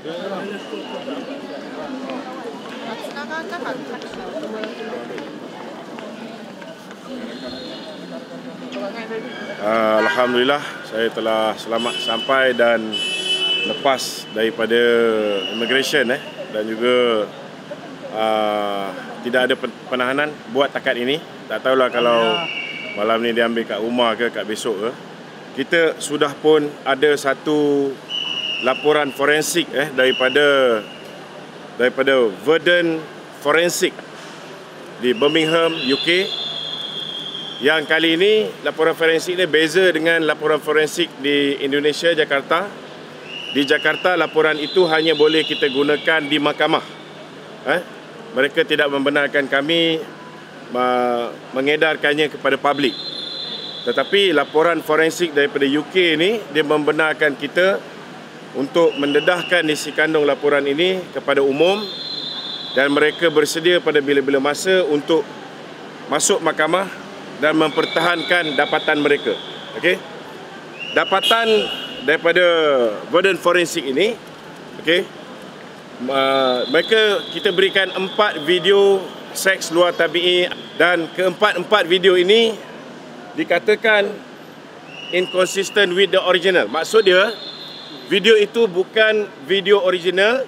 繋がんなかった。 Uh, Alhamdulillah saya telah selamat sampai dan lepas daripada immigration eh dan juga uh, tidak ada pen- penahanan buat takat ini. Tak tahulah kalau malam ni dia ambil kat rumah ke kat besok ke. Kita sudah pun ada satu laporan forensik eh daripada daripada Verdun Forensic di Birmingham, UK yang kali ini laporan forensik ini beza dengan laporan forensik di Indonesia Jakarta. Di Jakarta laporan itu hanya boleh kita gunakan di mahkamah. Eh? Mereka tidak membenarkan kami uh, mengedarkannya kepada publik. Tetapi laporan forensik daripada UK ini dia membenarkan kita untuk mendedahkan isi kandung laporan ini kepada umum dan mereka bersedia pada bila-bila masa untuk masuk mahkamah dan mempertahankan dapatan mereka. Okey. Dapatan daripada Verdun Forensik ini, okey. Uh, mereka kita berikan empat video seks luar tabii dan keempat-empat video ini dikatakan inconsistent with the original. Maksud dia video itu bukan video original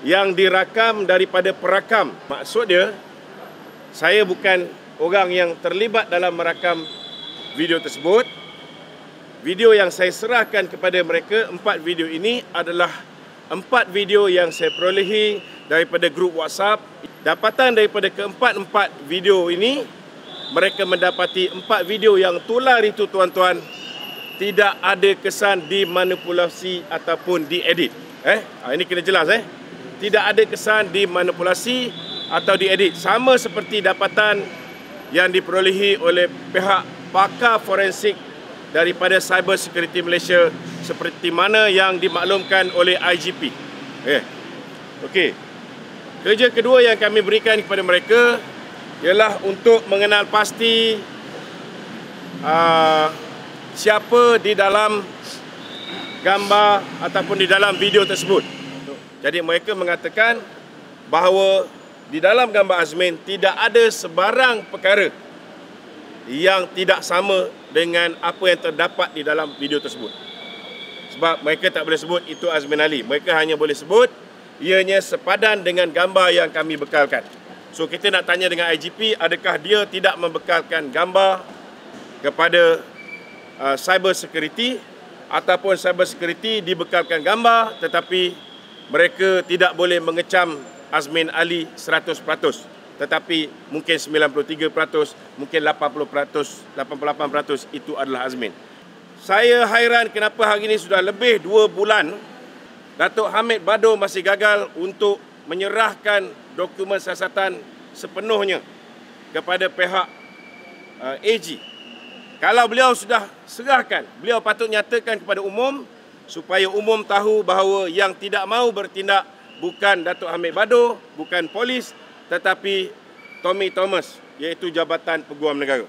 yang dirakam daripada perakam. Maksud dia saya bukan orang yang terlibat dalam merakam video tersebut. Video yang saya serahkan kepada mereka, empat video ini adalah empat video yang saya perolehi daripada grup WhatsApp. Dapatan daripada keempat-empat video ini, mereka mendapati empat video yang tular itu tuan-tuan tidak ada kesan dimanipulasi ataupun diedit. Eh, ha, ini kena jelas eh. Tidak ada kesan dimanipulasi atau diedit. Sama seperti dapatan yang diperolehi oleh pihak pakar forensik daripada Cyber Security Malaysia seperti mana yang dimaklumkan oleh IGP. Eh. Okey. Kerja kedua yang kami berikan kepada mereka ialah untuk mengenal pasti uh, siapa di dalam gambar ataupun di dalam video tersebut. Jadi mereka mengatakan bahawa di dalam gambar Azmin tidak ada sebarang perkara yang tidak sama dengan apa yang terdapat di dalam video tersebut. Sebab mereka tak boleh sebut itu Azmin Ali. Mereka hanya boleh sebut ianya sepadan dengan gambar yang kami bekalkan. So kita nak tanya dengan IGP adakah dia tidak membekalkan gambar kepada uh, cyber security ataupun cyber security dibekalkan gambar tetapi mereka tidak boleh mengecam Azmin Ali 100% tetapi mungkin 93%, mungkin 80%, 88% itu adalah Azmin. Saya hairan kenapa hari ini sudah lebih 2 bulan Datuk Hamid Bado masih gagal untuk menyerahkan dokumen siasatan sepenuhnya kepada pihak uh, AG. Kalau beliau sudah serahkan, beliau patut nyatakan kepada umum supaya umum tahu bahawa yang tidak mahu bertindak bukan Datuk Hamid Bado, bukan polis tetapi Tommy Thomas iaitu Jabatan Peguam Negara.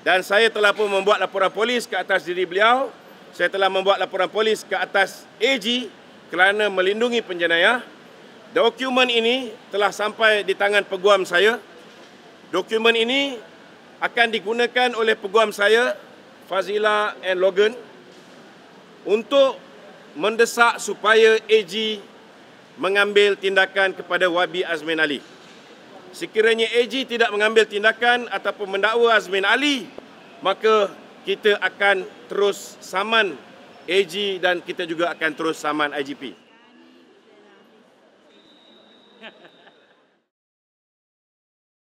Dan saya telah pun membuat laporan polis ke atas diri beliau. Saya telah membuat laporan polis ke atas AG kerana melindungi penjenayah. Dokumen ini telah sampai di tangan peguam saya. Dokumen ini akan digunakan oleh peguam saya Fazila and Logan untuk mendesak supaya AG mengambil tindakan kepada Wabi Azmin Ali. Sekiranya AG tidak mengambil tindakan ataupun mendakwa Azmin Ali, maka kita akan terus saman AG dan kita juga akan terus saman IGP.